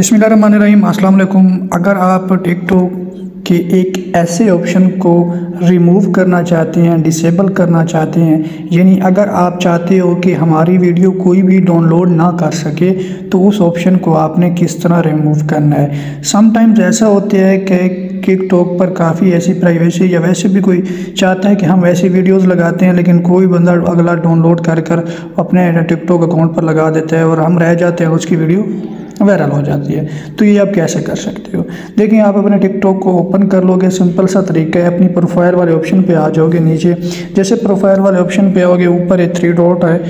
बिसमीम अल्लाम अगर आप टिकटॉक के एक ऐसे ऑप्शन को रिमूव करना चाहते हैं डिसेबल करना चाहते हैं, यानी अगर आप चाहते हो कि हमारी वीडियो कोई भी डाउनलोड ना कर सके तो उस ऑप्शन को आपने किस तरह रिमूव करना है? समटाइम्स ऐसा होता है कि टिकटॉक पर काफ़ी ऐसी प्राइवेसी या वैसे भी कोई चाहता है कि हम वैसी वीडियोस लगाते हैं, लेकिन कोई बंदा अगला डाउनलोड कर कर अपने टिकटॉक अकाउंट पर लगा देता है और हम रह जाते हैं उसकी वीडियो वायरल हो जाती है। तो ये आप कैसे कर सकते हो? देखिए, आप अपने टिकटॉक को ओपन कर लोगे, सिंपल सा तरीका है, अपनी प्रोफ़ाइल वाले ऑप्शन पे आ जाओगे नीचे। जैसे प्रोफ़ाइल वाले ऑप्शन पे आओगे, ऊपर एक थ्री डॉट है,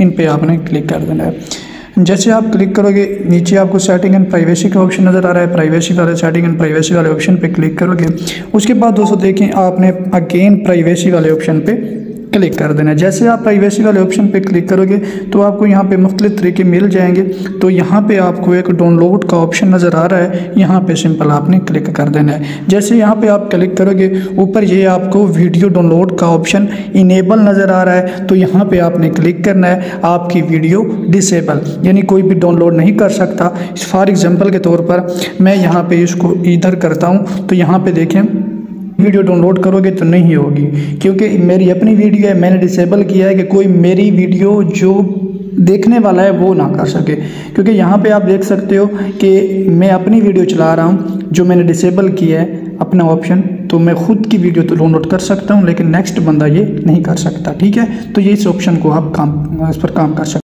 इन पे आपने क्लिक कर देना है। जैसे आप क्लिक करोगे, नीचे आपको सेटिंग एंड प्राइवेसी का ऑप्शन नज़र आ रहा है। प्राइवेसी वाले सेटिंग एंड प्राइवेसी वाले ऑप्शन पे क्लिक करोगे। उसके बाद दोस्तों देखें आपने अगेन प्राइवेसी वाले ऑप्शन पे क्लिक कर देना है। जैसे आप प्राइवेसी वाले ऑप्शन पे क्लिक करोगे तो आपको यहाँ पे मुख्तलिफ़ तरीके मिल जाएँगे। तो यहाँ पे आपको एक डाउनलोड का ऑप्शन नज़र आ रहा है। यहाँ पे सिंपल आपने क्लिक कर देना है। जैसे यहाँ पे आप क्लिक करोगे, ऊपर ये आपको वीडियो डाउनलोड का ऑप्शन इनेबल नज़र आ रहा है। तो यहाँ पर आपने क्लिक करना है। आपकी वीडियो डिसेबल यानी कोई भी डाउनलोड नहीं कर सकता। फॉर एग्ज़ाम्पल के तौर पर मैं यहाँ पर इसको इधर करता हूँ। तो यहाँ पर देखें वीडियो डाउनलोड करोगे तो नहीं होगी। क्योंकि मेरी अपनी वीडियो है, मैंने डिसेबल किया है कि कोई मेरी वीडियो जो देखने वाला है वो ना कर सके। क्योंकि यहाँ पे आप देख सकते हो कि मैं अपनी वीडियो चला रहा हूँ, जो मैंने डिसेबल किया है, अपना ऑप्शन तो मैं खुद की वीडियो तो डाउनलोड कर सकता हूँ, लेकिन नेक्स्ट बंदा ये नहीं कर सकता, ठीक है? तो ये इस ऑप्शन को आप काम, इस पर काम कर सकते